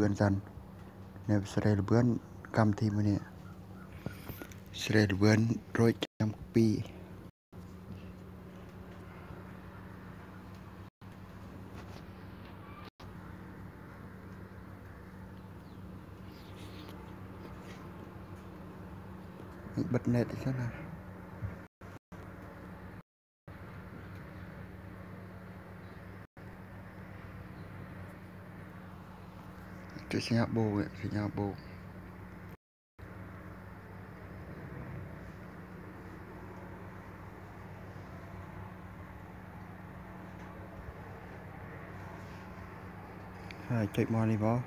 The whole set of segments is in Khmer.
បឿនសិននេះស្រែលបឿនកម្មវិធីមួយនេះស្រែលបឿនរួចចាំពីបិទ net សិនណា ទៅសញ្ញាបូសញ្ញាបូហើយចុចមកនេះបង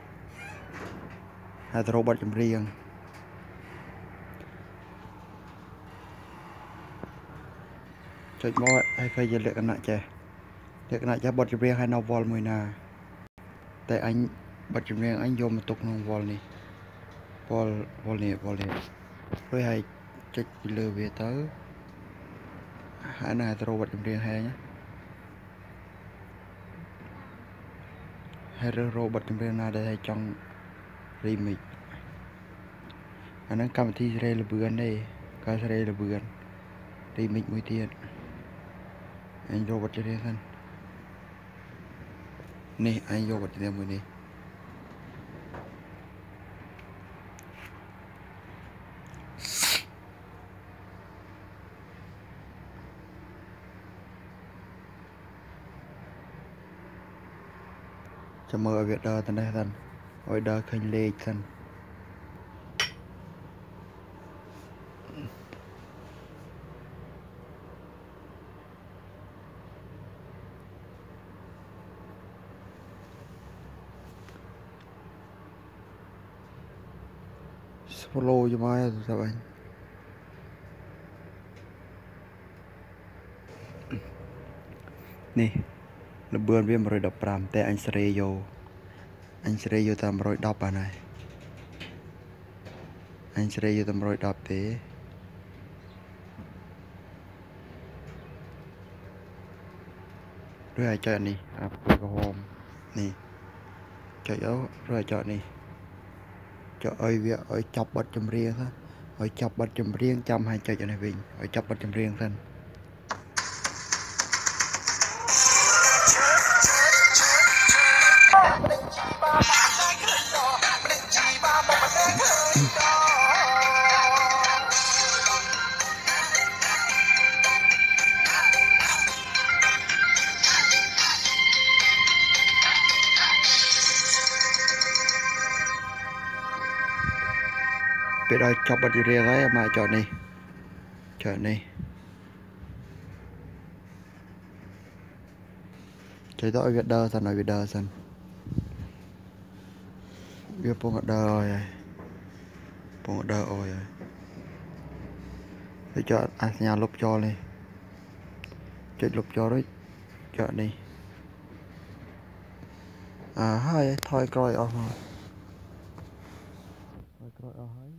ហើយទៅរកបទចម្រៀងចុចមកឲ្យឃើញជាលក្ខណៈចេះលក្ខណៈចេះបទចម្រៀងហើយ novel មួយណាតែអញ បទចម្រៀងអញយកមកទុកក្នុង wall នេះ wall wall នេះ wall នេះរួចហើយចុចពីលើវាទៅហើយនឹងទៅរកបទចម្រៀងហែងហើយរើសរកបទចម្រៀងណាដែលចង់ remix អាហ្នឹងកម្មវិធីសេរីលបឿនទេក៏សេរីលបឿន remix មួយទៀតអញយកបទចម្រៀងហ្នឹងនេះអញយកបទចម្រៀងមួយនេះ ចាំមើលឲ្យវាដើរទៅនេះសិនឲ្យដើរឃើញលេខសិនស្វឡូយមកទៅអញនេះ លបឿនវា115តែអញស្រេយកអញស្រេយកតែ110បានហើយអញស្រេយកតែ110ទេឬអាចចុចនេះអាពណ៌ក្រហមនេះចុចអូឬអាចចុចនេះចុចឲ្យវាឲ្យចាប់បတ်ចម្រៀងទៅឲ្យចាប់បတ်ចម្រៀងចាំឲ្យចុចនេះវិញឲ្យចាប់បတ်ចម្រៀងសិន ពេលដល់ចប់បទចម្រៀងហើយមកចុចនេះចុចនេះចុចទៅឲ្យវាដើរសិនឲ្យវាដើរសិនវាពងដើរហើយពងដើរអយហើយទៅចុចអាសញ្ញាលុបចោលនេះចុចលុបចោលរួចចុចនេះអាហើយថយក្រោយអស់មកថយក្រោយអស់ហើយ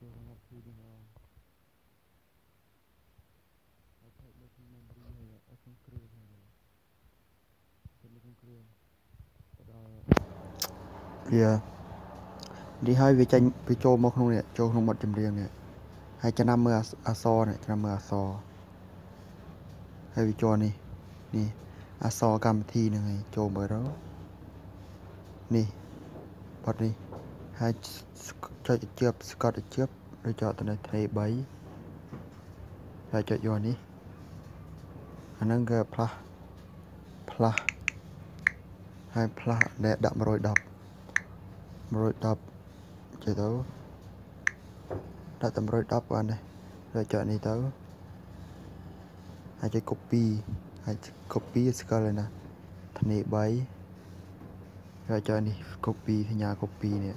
ចូលក្នុង feed នេះអហើយថែលើក្នុង memory ហើយអត់ក្នុង គ្រឿងហើយទៅលើក្នុងគ្រឿងទៅដល់វានេះហើយវាចេញវាចូលមកក្នុងនេះចូលក្នុងមាត់ចម្រៀងនេះហើយចំណាំមើលអសរនេះចំណាំមើលអសរហើយវាចូលនេះនេះអសរកម្មវិធីហ្នឹងហើយចូលមើលទៅនេះបត់នេះហើយចុចជាប់ស្កត់ជាប់ឬចុចទៅនៅទ្នេ3ហើយចុចយកនេះ អាហ្នឹងគឺផ្លាស់ផ្លាស់ហើយផ្លាស់ដែលដាក់110 110ចុចទៅដាក់តែ110បានដែរហើយចុចនេះទៅហើយចុច copy ហើយ copy ស្គាល់ហើយណាទ្នេ3ហើយចុចនេះ copy សញ្ញា copy នេះ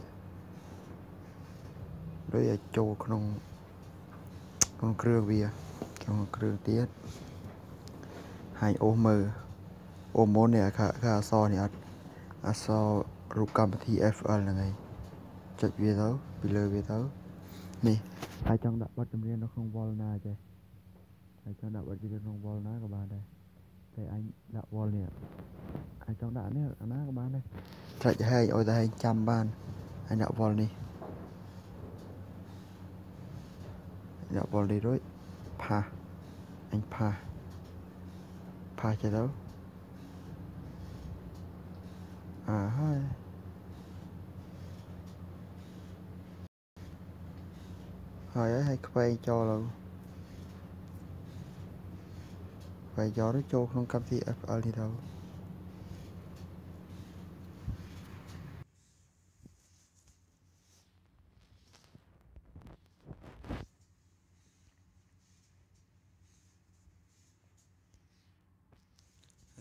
ដោយឲ្យចូលក្នុងក្នុងគ្រឿងវាក្នុងគ្រឿងទៀត ហើយអូសមើលអូមុននេះខាខាអសនេះអត់អសរូបកម្មវិធី FL ហ្នឹងហើយចុចវាទៅពីលើវាទៅនេះហើយចង់ដាក់បទចម្រៀងនៅក្នុង wall ណាចេះហើយចង់ដាក់បទចម្រៀងក្នុង wall ណាក៏បានដែរតែអញដាក់ wall នេះអាចចង់ដាក់នេះអាណាក៏បានដែរត្រាច់ហែងឲ្យតែហែងចាំបានហើយអ្នកវល់នេះអ្នកវល់នេះរួចផាសអញផាស ផាសចេះទៅអាហើយហើយហើយឲ្យខ្វែងចូលទៅខ្វែងចូលទៅចូលក្នុងកម្មវិធី FL នេះទៅ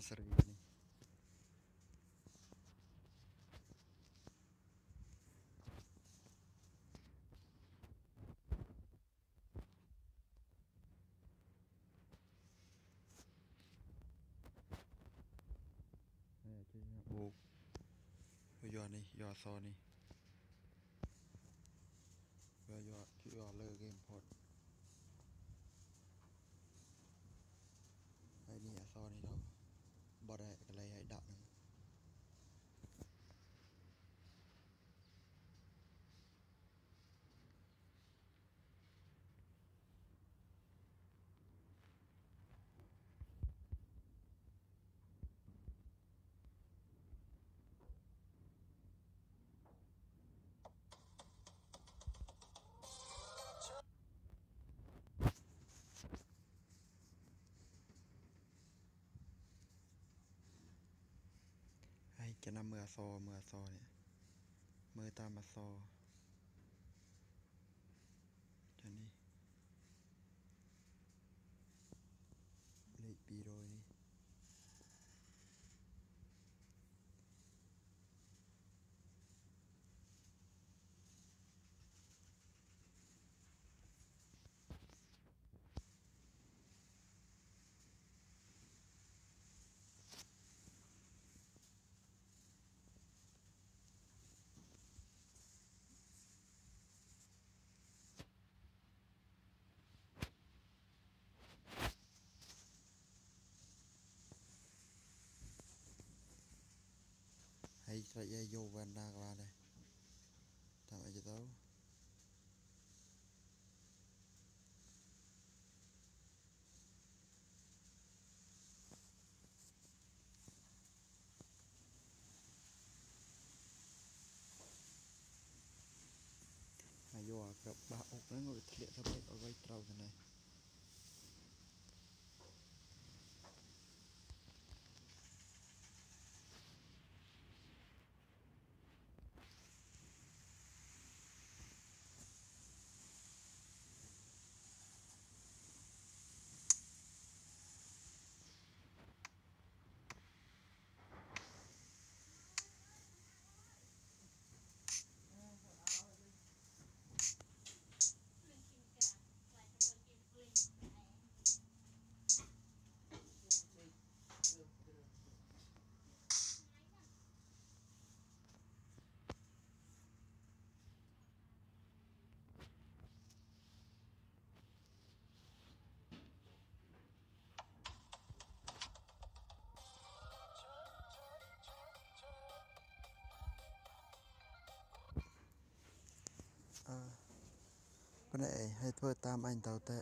serví នេះនេះជួយបូកយកនេះយកអសនេះយកយកជួយយកលើ game port ហើយនេះអសនេះទៅ បត់ឲ្យកន្លែងឲ្យដាក់ហ្នឹង ហើយចំណាំមើលអសមើលអសនេះមើលតាមអសចានេះលេខ200នេះហើយ ស្រេចឲ្យយកវ៉ាន់ដាក៏បានដែរតាមអីទៅហើយយកអាក្របបាសអុកហ្នឹងវាធ្លាក់ទៅពេកឲ្យໄວត្រូវទៅនេះ ប៉ុណ្ណេះឯងហើយធ្វើតាមអញទៅតែ